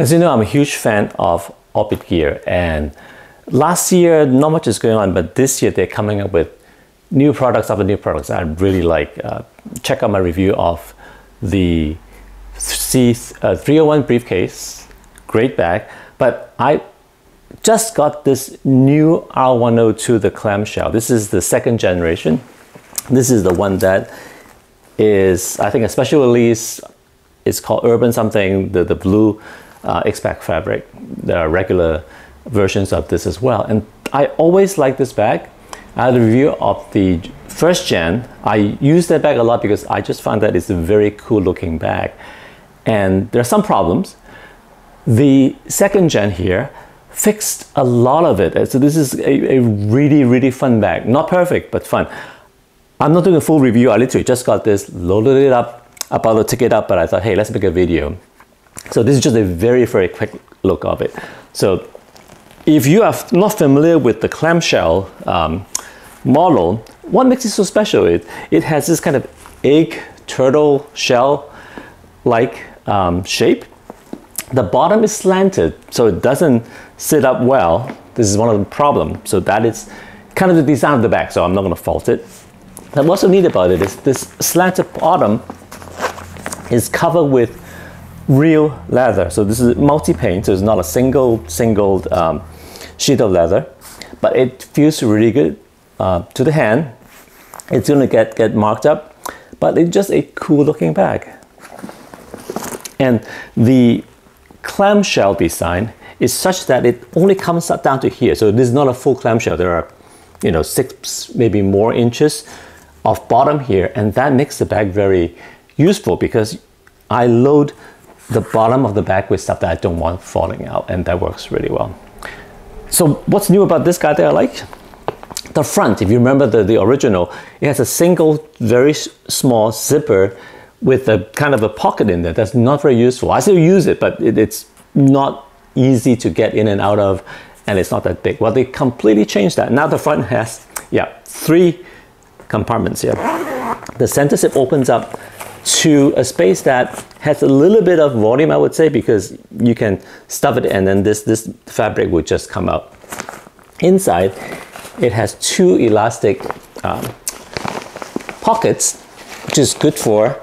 As you know, I'm a huge fan of Orbit Gear, and last year, not much is going on, but this year they're coming up with new products after new products I really like. Uh, check out my review of the C301 uh, briefcase, great bag, but I just got this new R102, the clamshell. This is the second generation. This is the one that is, I think, a special release. It's called Urban something, the, the blue uh, X-Pac fabric. There are regular versions of this as well. And I always like this bag. I had a review of the first gen. I use that bag a lot because I just found that it's a very cool looking bag. And there are some problems. The second gen here fixed a lot of it. So this is a, a really, really fun bag. Not perfect, but fun. I'm not doing a full review. I literally just got this, loaded it up, about to take it up, but I thought, hey, let's make a video. So this is just a very, very quick look of it. So if you are not familiar with the clamshell um, model, what makes it so special? It, it has this kind of egg turtle shell like um, shape. The bottom is slanted, so it doesn't sit up well. This is one of the problems. So that is kind of the design of the bag, so I'm not going to fault it. And what's so neat about it is this slanted bottom is covered with real leather. So this is multi-pane, so it's not a single, single um, sheet of leather, but it feels really good uh, to the hand. It's gonna get, get marked up, but it's just a cool looking bag. And the clamshell design is such that it only comes down to here. So this is not a full clamshell. There are, you know, six, maybe more inches of bottom here. And that makes the bag very useful because I load the bottom of the bag with stuff that I don't want falling out. And that works really well. So what's new about this guy that I like? The front, if you remember the, the original, it has a single, very small zipper with a kind of a pocket in there that's not very useful. I still use it, but it, it's not easy to get in and out of, and it's not that big. Well, they completely changed that. Now the front has, yeah, three compartments here. The center zip opens up to a space that has a little bit of volume, I would say, because you can stuff it and then this, this fabric would just come out. Inside, it has two elastic um, pockets, which is good for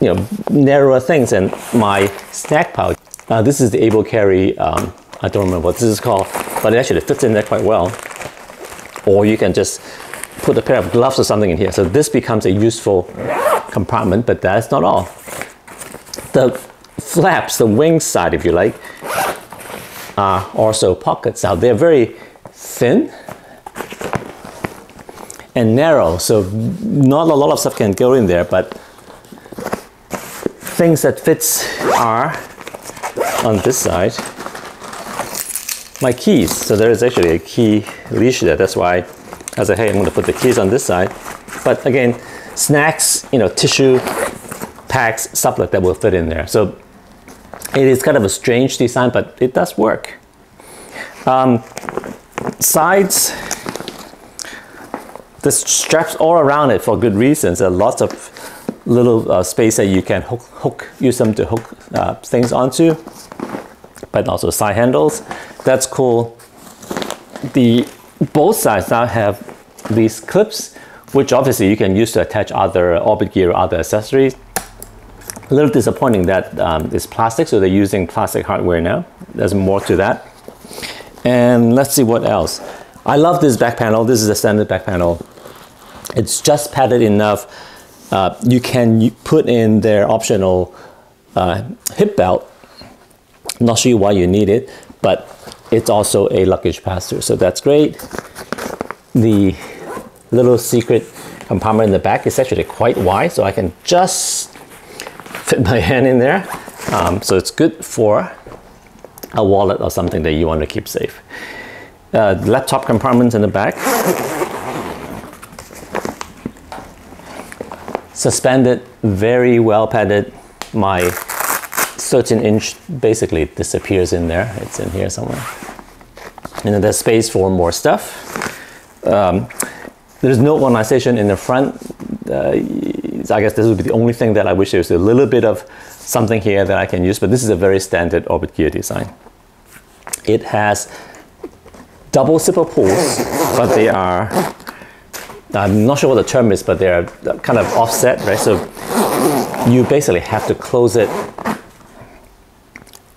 you know narrower things. And my snack pouch, uh, this is the Able Carry, um, I don't remember what this is called, but it actually fits in there quite well. Or you can just put a pair of gloves or something in here. So this becomes a useful compartment, but that's not all. The flaps, the wing side, if you like, are also pockets. Now they're very thin and narrow, so not a lot of stuff can go in there, but things that fits are on this side my keys. So there is actually a key leash there. That's why I said, hey, I'm gonna put the keys on this side. But again, snacks, you know, tissue, packs, stuff like that will fit in there. So it is kind of a strange design, but it does work. Um, sides, the straps all around it for good reasons. There are lots of little uh, space that you can hook, hook, use them to hook uh, things onto, but also side handles. That's cool. The both sides now have these clips, which obviously you can use to attach other orbit gear or other accessories. A little disappointing that um, it's plastic, so they're using plastic hardware now. There's more to that. And let's see what else. I love this back panel. This is a standard back panel. It's just padded enough. Uh, you can put in their optional uh, hip belt. not sure why you need it, but it's also a luggage pass-through, so that's great. The little secret compartment in the back is actually quite wide, so I can just fit my hand in there. Um, so it's good for a wallet or something that you want to keep safe. Uh, laptop compartments in the back. Suspended, very well padded. My 13 inch basically disappears in there. It's in here somewhere. And then there's space for more stuff. Um, there's no organization in the front. Uh, I guess this would be the only thing that I wish there was a little bit of something here that I can use, but this is a very standard orbit gear design. It has double zipper pulls, but they are, I'm not sure what the term is, but they're kind of offset, right? So you basically have to close it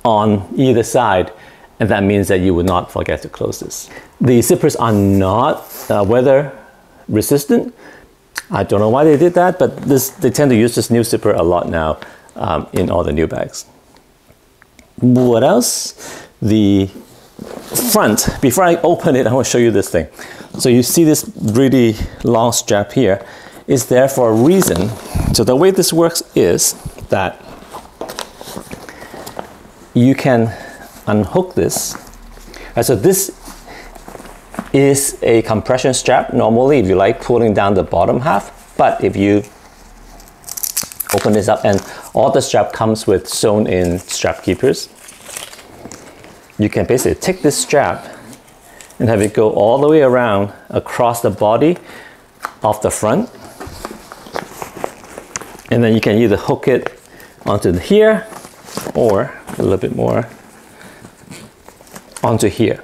on either side, and that means that you would not forget to close this. The zippers are not uh, weather resistant. I don't know why they did that, but this, they tend to use this new zipper a lot now um, in all the new bags. What else? The front, before I open it, I want to show you this thing. So you see this really long strap here is there for a reason. So the way this works is that you can unhook this. Right, so this is a compression strap normally if you like pulling down the bottom half, but if you open this up and all the strap comes with sewn in strap keepers, you can basically take this strap and have it go all the way around across the body of the front. And then you can either hook it onto here or a little bit more onto here.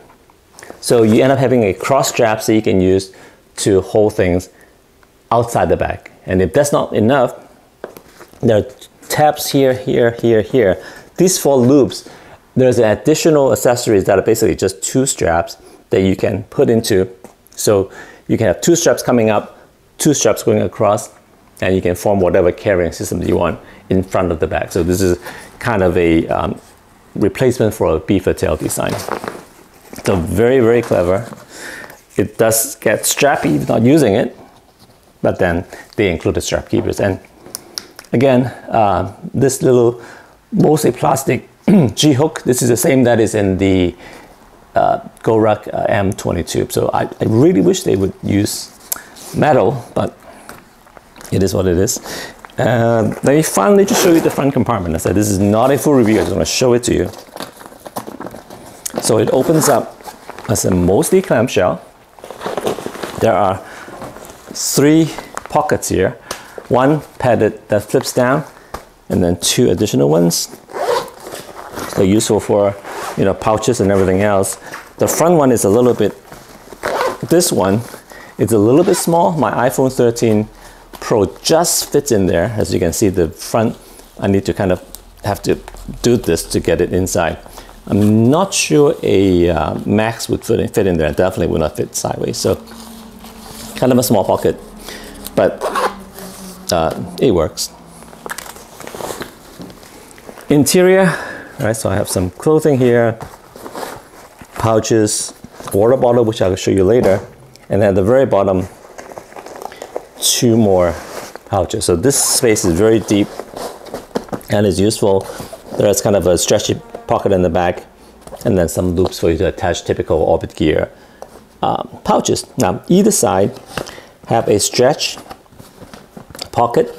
So you end up having a cross strap that you can use to hold things outside the bag. And if that's not enough, there are tabs here, here, here, here. These four loops, there's additional accessories that are basically just two straps that you can put into. So you can have two straps coming up, two straps going across, and you can form whatever carrying system you want in front of the bag. So this is kind of a um, replacement for a beaver tail design. So very, very clever. It does get strappy if not using it, but then they include the strap keepers. And again, uh, this little mostly plastic G-hook, this is the same that is in the uh, Goruck uh, M22. So I, I really wish they would use metal, but it is what it is. Uh, let me finally just show you the front compartment. I said this is not a full review, I just want to show it to you. So it opens up as a mostly clamshell. There are three pockets here. One padded that flips down, and then two additional ones. They're useful for you know pouches and everything else. The front one is a little bit, this one is a little bit small. My iPhone 13 Pro just fits in there. As you can see, the front, I need to kind of have to do this to get it inside. I'm not sure a uh, Max would fit in, fit in there. Definitely would not fit sideways. So kind of a small pocket, but uh, it works. Interior, right? So I have some clothing here, pouches, water bottle, which I'll show you later, and at the very bottom, two more pouches. So this space is very deep and is useful. There's kind of a stretchy pocket in the back and then some loops for you to attach typical orbit gear um, pouches. Now either side have a stretch pocket.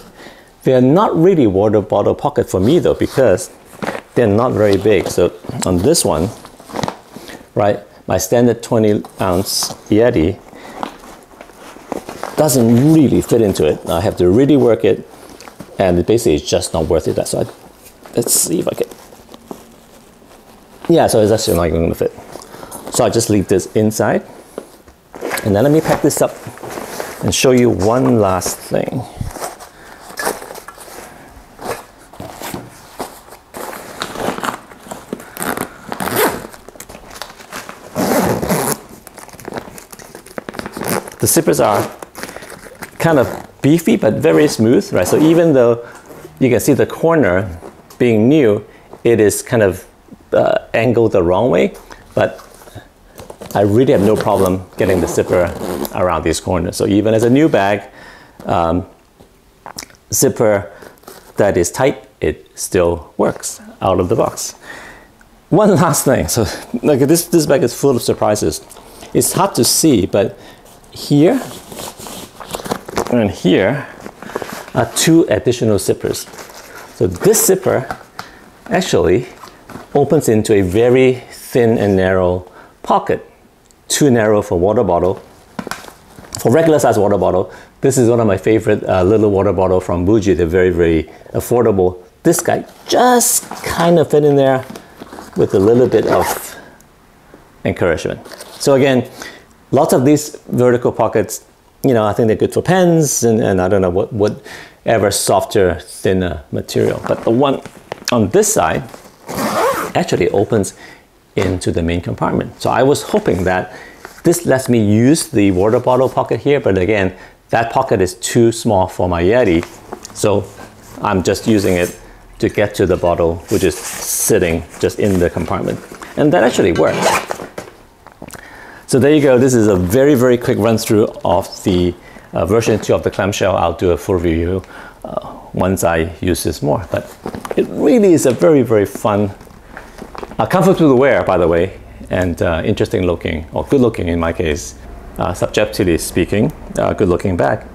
They're not really water bottle pocket for me though because they're not very big. So on this one, right, my standard 20 ounce Yeti doesn't really fit into it. I have to really work it, and basically it's just not worth it. So I, let's see if I can. Yeah, so it's actually not going to fit. So I just leave this inside, and then let me pack this up and show you one last thing. The zippers are kind of beefy but very smooth, right? So even though you can see the corner being new, it is kind of uh, angled the wrong way, but I really have no problem getting the zipper around these corners. So even as a new bag, um, zipper that is tight, it still works out of the box. One last thing, so like this, this bag is full of surprises. It's hard to see, but here and here are two additional zippers. So this zipper actually opens into a very thin and narrow pocket. Too narrow for water bottle. For regular size water bottle, this is one of my favorite uh, little water bottle from Muji. They're very, very affordable. this guy just kind of fit in there with a little bit of encouragement. So again, lots of these vertical pockets, you know, I think they're good for pens and, and I don't know what, whatever softer, thinner material. But the one on this side actually opens into the main compartment. So I was hoping that this lets me use the water bottle pocket here, but again, that pocket is too small for my Yeti. So I'm just using it to get to the bottle, which is sitting just in the compartment. And that actually works. So there you go. This is a very, very quick run through of the uh, version 2 of the clamshell. I'll do a full review uh, once I use this more. But it really is a very, very fun, uh, comfortable to wear, by the way, and uh, interesting looking, or good looking in my case, uh, subjectively speaking, uh, good looking bag.